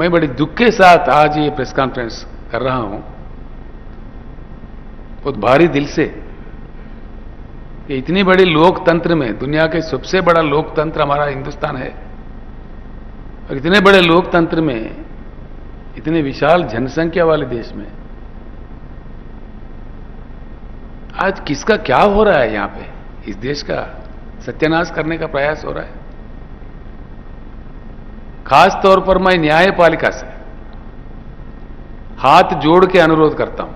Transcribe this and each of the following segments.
मैं बड़ी दुख के साथ आज ये प्रेस कॉन्फ्रेंस कर रहा हूँ। बहुत भारी दिल से। कि इतनी बड़ी लोकतंत्र में, दुनिया के सबसे बड़ा लोकतंत्र हमारा हिंदुस्तान है। और इतने बड़े लोकतंत्र में, इतने विशाल जनसंख्या वाले देश में। आज किसका क्या हो रहा है यहाँ पे? इस देश का सत्यानाश करने का प्रयास हो रहा है? खास तौर पर मैं न्यायपालिका से हाथ जोड़ के अनुरोध करता हूँ,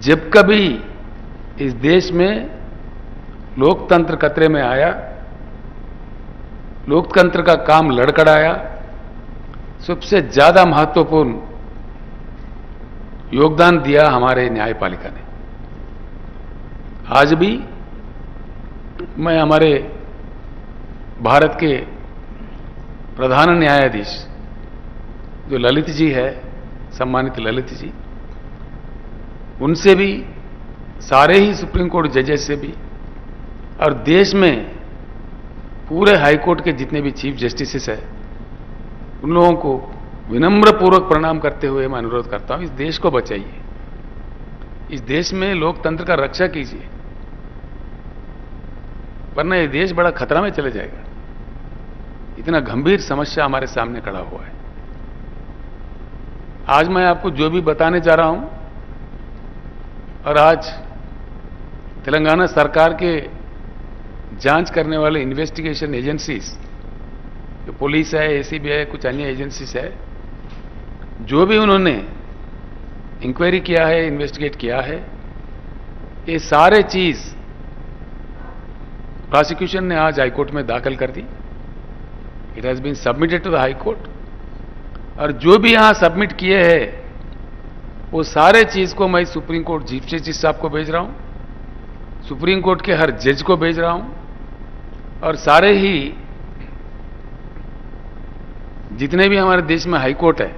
जब कभी इस देश में लोकतंत्र खतरे में आया, लोकतंत्र का काम लड़खड़ाया, सबसे ज़्यादा महत्वपूर्ण योगदान दिया हमारे न्यायपालिका ने। आज भी मैं हमारे भारत के प्रधान न्यायाधीश, जो ललित जी है, सम्मानित ललित जी, उनसे भी, सारे ही सुप्रीम कोर्ट जजेस से भी, और देश में पूरे हाई कोर्ट के जितने भी चीफ जस्टिसेस है, उन लोगों को विनम्र पूर्वक प्रणाम करते हुए मैं अनुरोध करता हूँ, इस देश को बचाइए। इस देश में लोकतंत्र का रक्षा कीजिए। वरना ये देश बड़ा खतरा में चले जाएगा। इतना गंभीर समस्या हमारे सामने खड़ा हुआ है। आज मैं आपको जो भी बताने जा रहा हूँ, और आज तेलंगाना सरकार के जाँच करने वाले इन्वेस्टिगेशन एजेंसीज जो पुलिस है एसीबी है, कुछ अन्य एजेंसीज है, जो भी उन्होंने इंक्वायरी किया है इन्वेस्टिगेट किया है, ये सारे चीज़ प्रोसिक्यूशन ने आज हाईकोर्ट में दाखिल कर दी। It has been submitted to the high court और जो भी यहाँ सबमिट किए हैं वो सारे चीज़ को मैं सुप्रीम कोर्ट चीफ जस्टिस साहब को भेज रहा हूँ। सुप्रीम कोर्ट के हर जज को भेज रहा हूँ। और सारे ही जितने भी हमारे देश में हाई कोर्ट है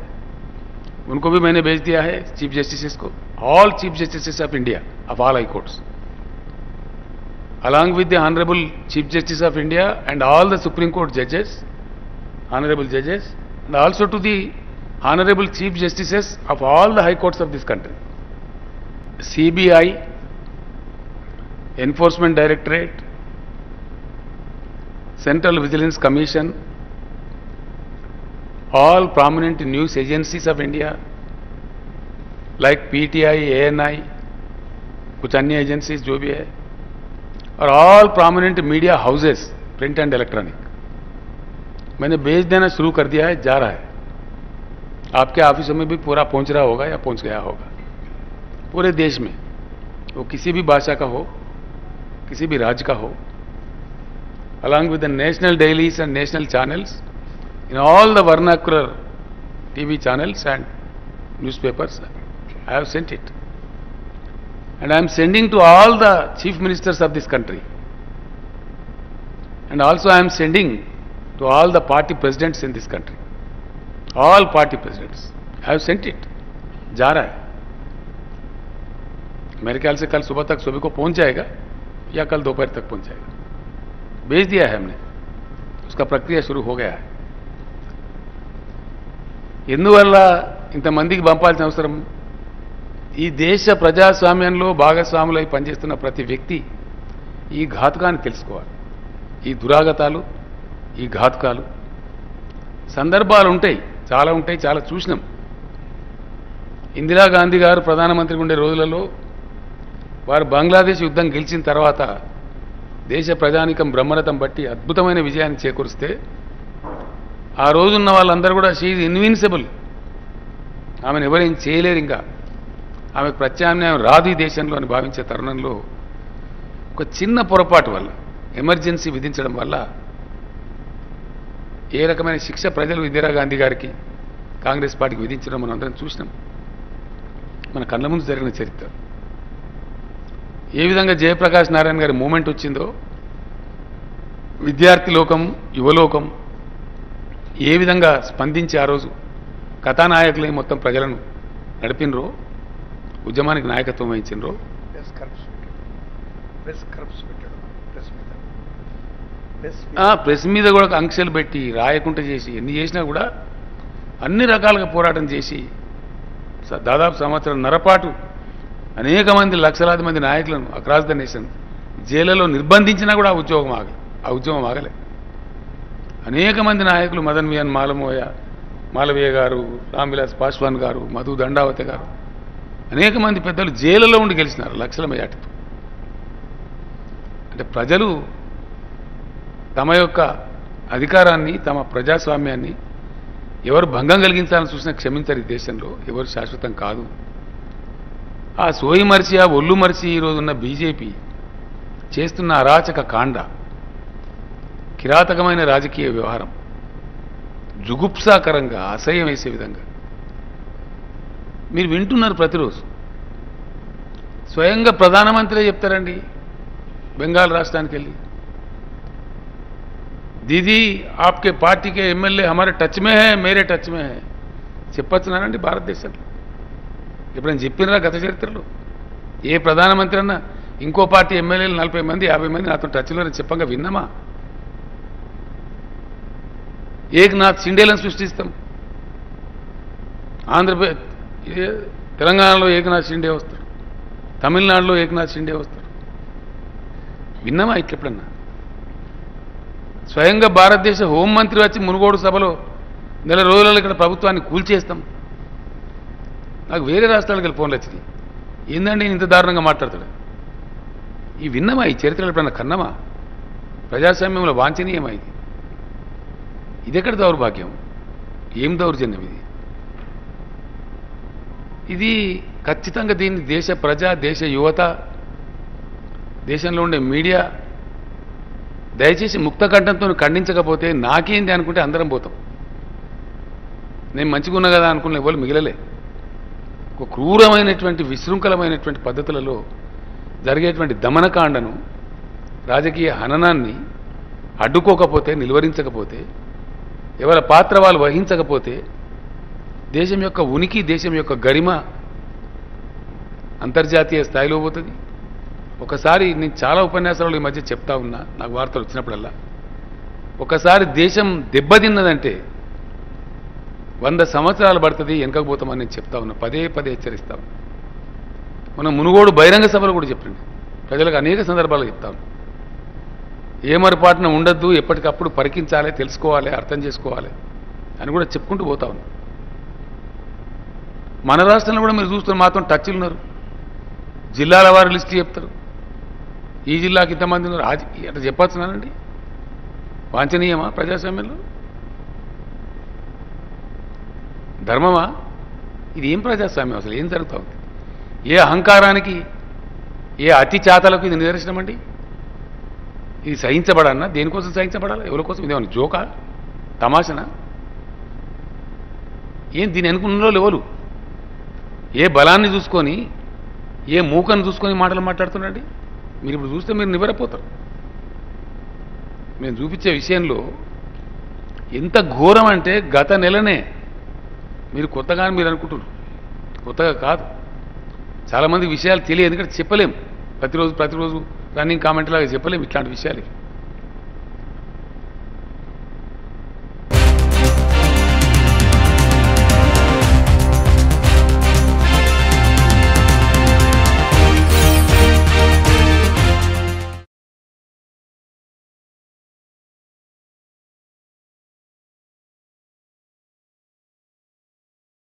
उनको भी मैंने भेज दिया है चीफ जस्टिस को। All chief justice of India of all high courts along with the Honorable Chief Justice of India and all the Supreme Court judges, Honorable judges, and also to the Honorable Chief Justices of all the High Courts of this country. CBI, Enforcement Directorate, Central Vigilance Commission, all prominent news agencies of India, like PTI, ANI, कुछ अन्य agencies जो भी है और all prominent media houses print and electronic मैंने भेज देना शुरू कर दिया है, जा रहा है। आपके ऑफिसों में भी पूरा पहुँच रहा होगा या पहुँच गया होगा? पूरे देश में, वो किसी भी भाषा का हो, किसी भी राज्य का हो along with the national dailies and national channels in all the vernacular TV channels and news newspapers I have sent it and I am sending to all the chief ministers of this country and also I am sending to all the party presidents in this country. All party presidents. I have sent it. जा रहा है मेरे ख्याल से कल सुबह तक सभी को पहुंच जाएगा या कल दोपहर तक पहुंच जाएगा भेज दिया है हमने उसका ప్రక్రియ शुरू हो गया है ఎందువల్ల ఇంతమందికి పంపాల్సిన అవసరం ఈ దేశ ప్రజాస్వామ్యంలో భాగస్వాములై పనిచేస్తున్న ప్రతి వ్యక్తి ఈ ఘాతుకాన్ని తెలుసుకోవాలి ఈ దురాగతాలు ఈ ఘాతుకాలు. సందర్భాలు ఉంటాయి చాలా ఉంటాయి చాలా చూసినాం. ఇందిరాగాంధీ గారు ప్రధానమంత్రిగా ఉండే రోజులలో వారు బంగ్లాదేశ్ యుద్ధం గెలిచిన తర్వాత దేశ ప్రజానికం బ్రహ్మరథం బట్టి అద్భుతమైన విజయాన్ని చేకూరిస్తే ఆ రోజున్న వాళ్ళందరూ కూడా షీఈ్ ఇన్విన్సిబుల్. ఆమెను ఎవరేం చేయలేరు ఇంకా. ఆమె ప్రత్యామ్నాయం రాదు ఈ దేశంలో అని భావించే తరుణంలో ఒక చిన్న పొరపాటు వల్ల ఎమర్జెన్సీ విధించడం వల్ల ఏ రకమైన శిక్ష ప్రజలు ఇందిరాగాంధీ గారికి కాంగ్రెస్ పార్టీకి విధించడం మనం అందరం చూసినాం. మన కళ్ళ ముందు జరిగిన చరిత్ర. ఏ విధంగా జయప్రకాష్ నారాయణ గారి మూమెంట్ వచ్చిందో విద్యార్థి లోకం యువలోకం ఏ విధంగా స్పందించి ఆ రోజు కథానాయకులై మొత్తం ప్రజలను నడిపినరో ఉద్యమానికి నాయకత్వం వహించినరో ప్రెస్ కరప్స్ పెట్టాడు. ప్రెస్ ఆ, ప్రెస్ మీద కూడా ఆంక్షలు పెట్టి రాయకుండా చేసి ఎన్ని చేసినా కూడా అన్ని రకాలుగా పోరాటం చేసి దాదాపు సంవత్సరం నరపాటు అనేక మంది లక్షలాది మంది నాయకులను అక్రాస్ ద నేషన్ జైళ్ళలో నిర్బంధించినా కూడా ఆ ఉద్యోగం ఆగ ఆ ఉద్యమం ఆగలే. అనేక మంది నాయకులు మదన్ మియన్ మాలమోయ మాలవీయ గారు రామ్విలాస్ పాస్వాన్ గారు మధు దండావతి గారు అనేక మంది పెద్దలు జైలులో ఉండి గెలిచినారు లక్షల మెజార్టీతో. అంటే ప్రజలు తమ యొక్క అధికారాన్ని తమ ప్రజాస్వామ్యాన్ని ఎవరు భంగం కలిగించాలని చూసినా క్షమించారు ఈ దేశంలో. ఎవరు శాశ్వతం కాదు. ఆ సోయి మరిచి ఆ ఒళ్ళు మరిచి ఈరోజున్న బీజేపీ చేస్తున్న అరాచక కాండ కిరాతకమైన రాజకీయ వ్యవహారం జుగుప్సాకరంగా అసహ్యం వేసే విధంగా. మీరు వింటున్నారు ప్రతిరోజు. స్వయంగా ప్రధానమంత్రి చెప్తారండి బెంగాల్ రాష్ట్రానికి వెళ్ళి దీదీ ఆప్కే పార్టీకే ఎమ్మెల్యే హమారే టచ్ మే హే మేరే టచ్ మే హే చెప్పచ్చున్నానండి భారతదేశంలో ఎప్పుడైనా చెప్పినరా గత చరిత్రలో ఏ ప్రధానమంత్రి అన్నా ఇంకో పార్టీ ఎమ్మెల్యేలు నలభై మంది యాభై మంది నాతో టచ్లో చెప్పంగా విన్నామా ఏకనాథ్ సిండేలను సృష్టిస్తాం ఆంధ్రప్రదేశ్ తెలంగాణలో ఏకనాథ్ షిండే వస్తారు తమిళనాడులో ఏకనాథ్ షిండే వస్తారు విన్నామా ఇట్లెప్పుడన్నా స్వయంగా భారతదేశ హోంమంత్రి వచ్చి మునుగోడు సభలో నెల రోజులలో ఇక్కడ ప్రభుత్వాన్ని కూల్చేస్తాం. నాకు వేరే రాష్ట్రాలకు వెళ్ళి ఫోన్లు వచ్చినాయి. ఏందండి ఇంత దారుణంగా మాట్లాడతాడు? ఈ విన్నమా? ఈ చరిత్రలో ఎప్పుడన్నా కన్నమా? ప్రజాస్వామ్యంలో వాంఛనీయమా ఇది? ఇదెక్కడ దౌర్భాగ్యం? ఏం దౌర్జన్యం ఇది? ఇది ఖచ్చితంగా దీన్ని దేశ ప్రజ దేశ యువత దేశంలో ఉండే మీడియా దయచేసి ముక్త కంఠంతో ఖండించకపోతే నాకేంది అనుకుంటే అందరం పోతాం. నేను మంచిగా ఉన్నా కదా అనుకున్న ఎవరు మిగిలలే. ఒక క్రూరమైనటువంటి విశృంఖలమైనటువంటి పద్ధతులలో జరిగేటువంటి దమనకాండను రాజకీయ హననాన్ని అడ్డుకోకపోతే నిలువరించకపోతే ఎవరి పాత్ర వాళ్ళు వహించకపోతే దేశం యొక్క ఉనికి దేశం యొక్క గరిమ అంతర్జాతీయ స్థాయిలో పోతుంది. ఒకసారి నేను చాలా ఉపన్యాసాలు ఈ మధ్య చెప్తా ఉన్నా నాకు వార్తలు వచ్చినప్పుడల్లా. ఒకసారి దేశం దెబ్బతిన్నదంటే వంద సంవత్సరాలు పడుతుంది వెనకపోతామని నేను చెప్తా ఉన్నా పదే పదే హెచ్చరిస్తాం మనం మన మునుగోడు బహిరంగ సభలు కూడా చెప్పండి ప్రజలకు అనేక సందర్భాలు చెప్తాం ఏ ఏమరపాటున ఉండద్దు ఎప్పటికప్పుడు పరికించాలి తెలుసుకోవాలి అర్థం చేసుకోవాలి అని కూడా చెప్పుకుంటూ పోతా ఉన్నా. మన రాష్ట్రంలో కూడా మీరు చూస్తున్న మాత్రం టచ్లు ఉన్నారు. జిల్లాల వారి లిస్టు చెప్తారు. ఈ జిల్లాకి ఇంతమంది ఉన్నారు. ఆ అట్లా చెప్పచ్చున్నానండి వాంఛనీయమా ప్రజాస్వామ్యంలో? ధర్మమా? ఇది ఏం ప్రజాస్వామ్యం అసలు? ఏం జరుగుతూ ఉంది ఏ అహంకారానికి ఏ అతి చేతలకు ఇది నిదర్శనం అండి ఇది సహించబడన్నా దేనికోసం సహించబడాలి? ఎవరి కోసం? ఇదేమన్నా జోకా? తమాషనా? ఏం దీని అనుకున్న ఎవరు? ఏ బలాన్ని చూసుకొని ఏ మూకను చూసుకొని మాటలు మాట్లాడుతున్నాండి మీరు ఇప్పుడు చూస్తే మీరు నివ్వరపోతారు. మేము చూపించే విషయంలో ఎంత ఘోరం అంటే గత నెలనే మీరు కొత్తగా అని మీరు అనుకుంటున్నారు. కొత్తగా కాదు. చాలామంది విషయాలు తెలియదు ఎందుకంటే చెప్పలేం. ప్రతిరోజు ప్రతిరోజు రన్నింగ్ కామెంట్ లాగా చెప్పలేం ఇట్లాంటి విషయాలు